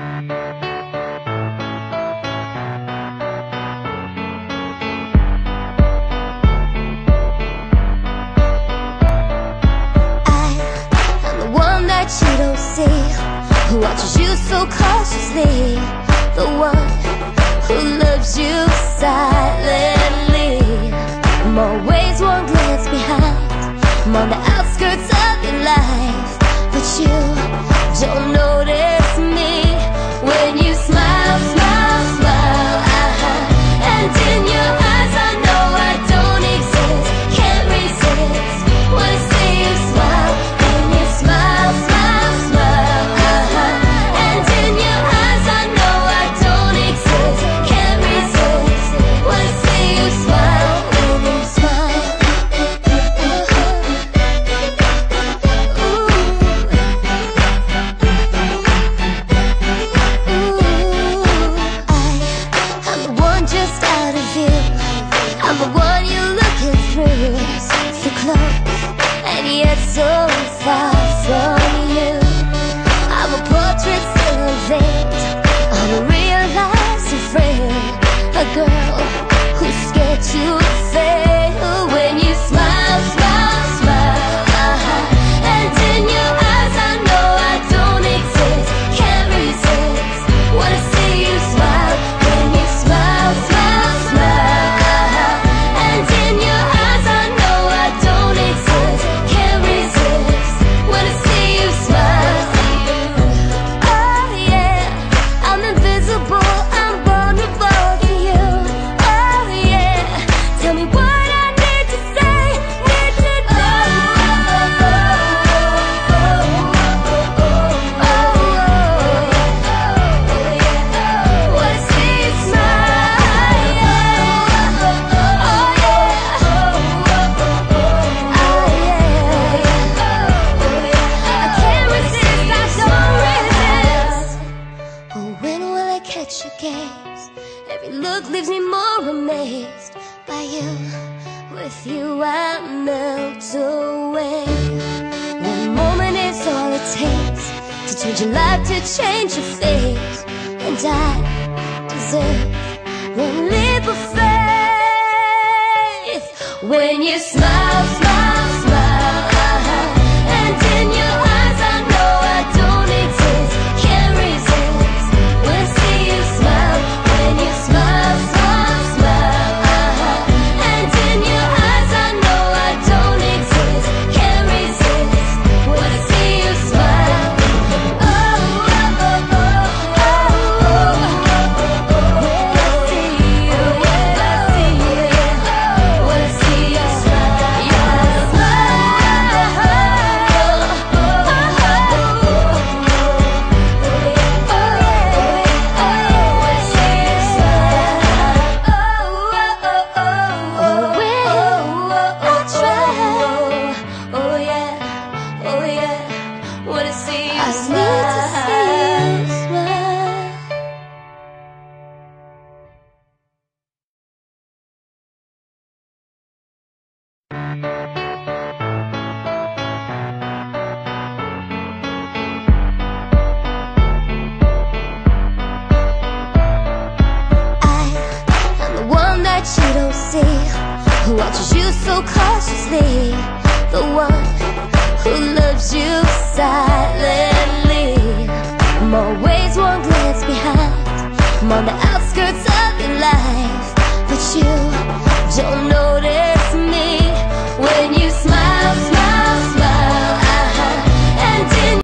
I am the one that you don't see Who watches you so cautiously The one who loves you silently. I'm always one glance behind I'm on the 봐. leaves me more amazed by you. With you, I melt away. One moment is all it takes to change your life, to change your fate. And I deserve one leap of faith when you smile. smile me, the one who loves you silently. I'm always one glance behind, I'm on the outskirts of your life, but you don't know.